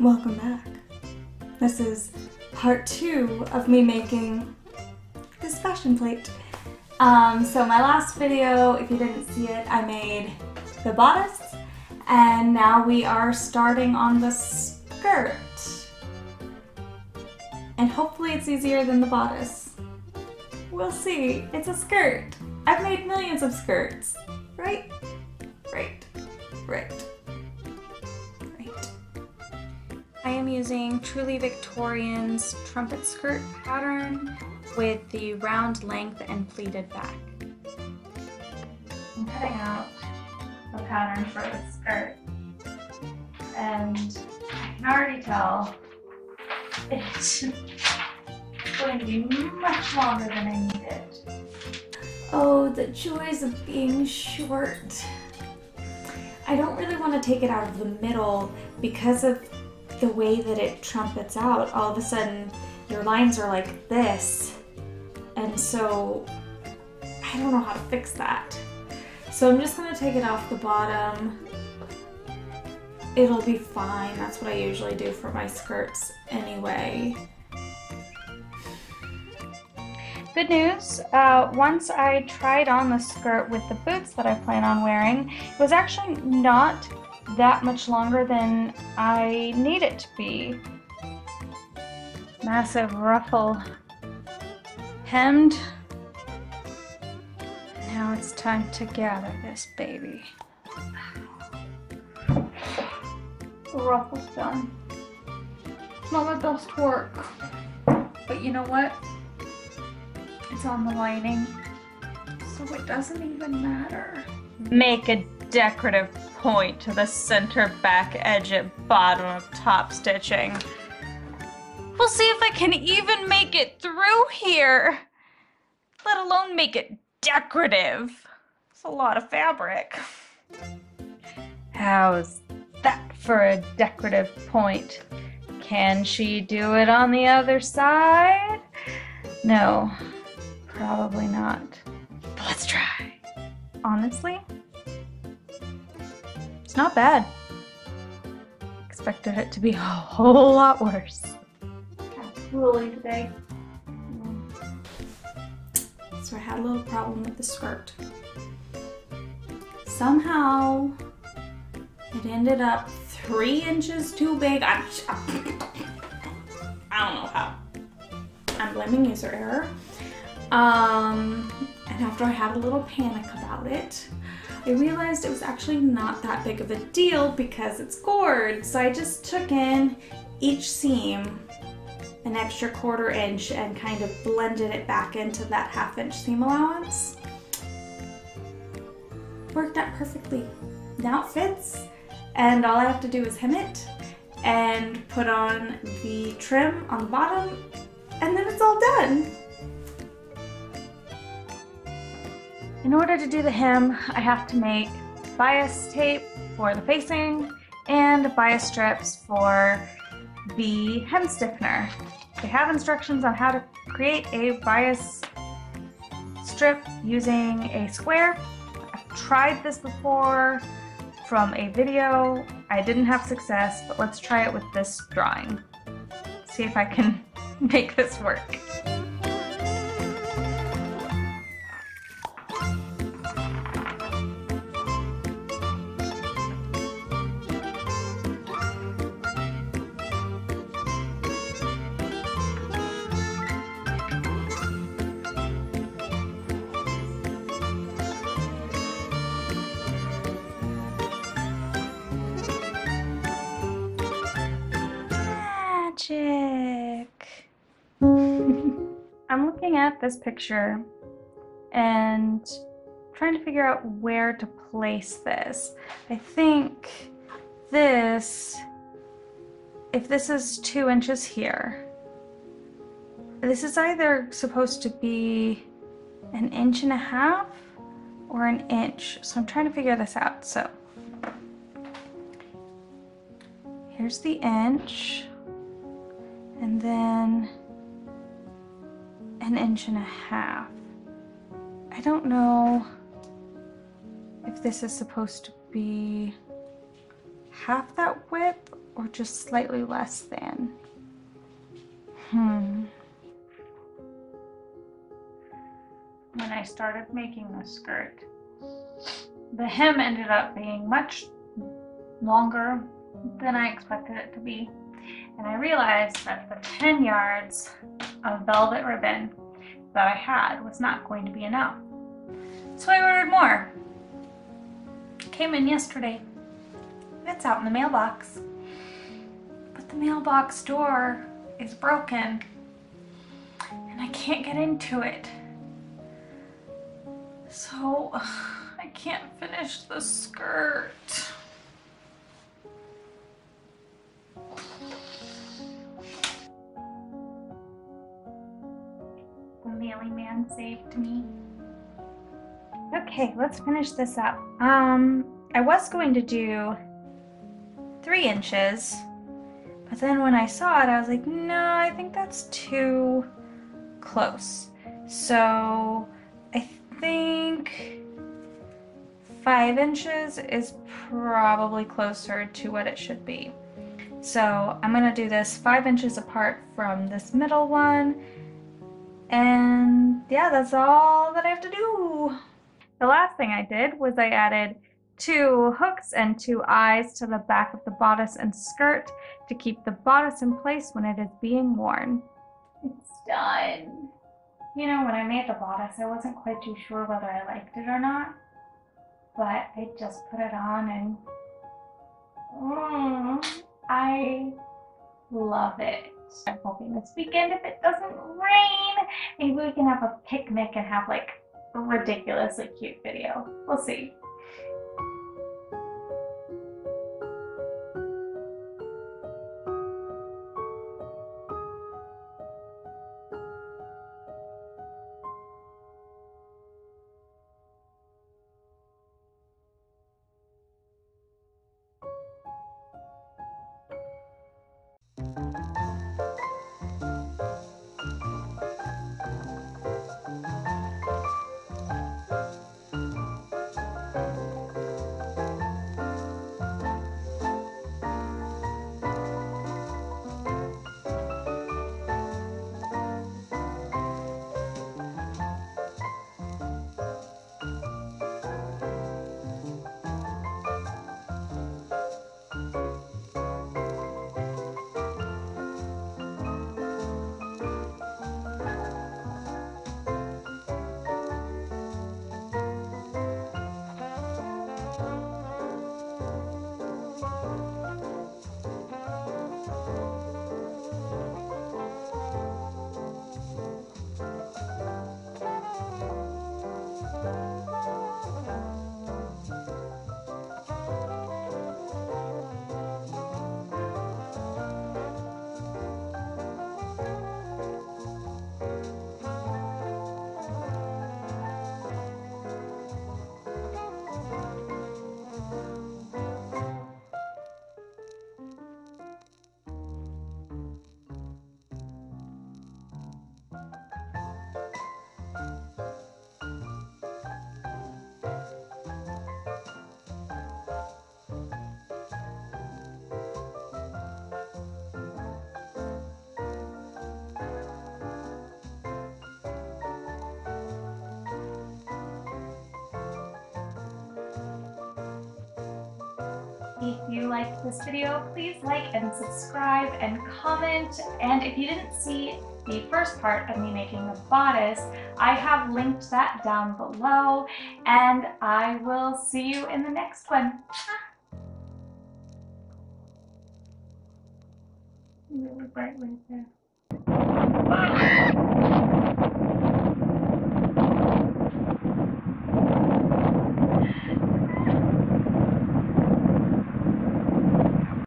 Welcome back. This is part two of me making this fashion plate. Um, so my last video, if you didn't see it, I made the bodice and now we are starting on the skirt. And hopefully it's easier than the bodice. We'll see. It's a skirt. I've made millions of skirts. Right? Right. Right. Using Truly Victorian's trumpet skirt pattern with the round length and pleated back. I'm cutting out the pattern for the skirt and I can already tell it's going to be much longer than I need it. Oh, the joys of being short. I don't really want to take it out of the middle because of the way that it trumpets out. All of a sudden, your lines are like this. And so I don't know how to fix that. So I'm just gonna take it off the bottom. It'll be fine. That's what I usually do for my skirts anyway. Good news, uh, once I tried on the skirt with the boots that I plan on wearing, it was actually not that much longer than I need it to be. Massive ruffle hemmed. Now it's time to gather this baby. The ruffle's done. Not my best work, but you know what? It's on the lining, so it doesn't even matter. Make a decorative point to the center back edge at bottom of top stitching. We'll see if I can even make it through here, let alone make it decorative. It's a lot of fabric. How's that for a decorative point? Can she do it on the other side? No, probably not. But let's try. Honestly, it's not bad. Expected it to be a whole lot worse. Today. So I had a little problem with the skirt. Somehow it ended up three inches too big. I'm, I don't know how. I'm blaming user error. Um, and after I had a little panic about it, I realized it was actually not that big of a deal because it's gored. So I just took in each seam an extra quarter inch and kind of blended it back into that half inch seam allowance. Worked out perfectly. Now it fits and all I have to do is hem it and put on the trim on the bottom and then it's all done. In order to do the hem, I have to make bias tape for the facing and bias strips for the hem stiffener. They have instructions on how to create a bias strip using a square. I've tried this before from a video. I didn't have success, but let's try it with this drawing. See if I can make this work. I'm looking at this picture and trying to figure out where to place this. I think this, if this is two inches here, this is either supposed to be an inch and a half or an inch. So I'm trying to figure this out. So here's the inch and then an inch and a half. I don't know if this is supposed to be half that width or just slightly less than? Hmm. When I started making the skirt, the hem ended up being much longer than I expected it to be. And I realized that the 10 yards of velvet ribbon that I had was not going to be enough. So I ordered more. Came in yesterday. It's out in the mailbox. But the mailbox door is broken and I can't get into it. So I can't finish the skirt. Saved me. Okay, let's finish this up. Um, I was going to do three inches, but then when I saw it, I was like, no, I think that's too close. So I think five inches is probably closer to what it should be. So I'm gonna do this five inches apart from this middle one. And yeah, that's all that I have to do. The last thing I did was I added two hooks and two eyes to the back of the bodice and skirt to keep the bodice in place when it is being worn. It's done. You know, when I made the bodice, I wasn't quite too sure whether I liked it or not, but I just put it on and mm, I love it. I'm hoping this weekend, if it doesn't rain, maybe we can have a picnic and have like a ridiculously cute video. We'll see. If you liked this video, please like and subscribe and comment. And if you didn't see the first part of me making the bodice, I have linked that down below. And I will see you in the next one. Really bright right there. Bye.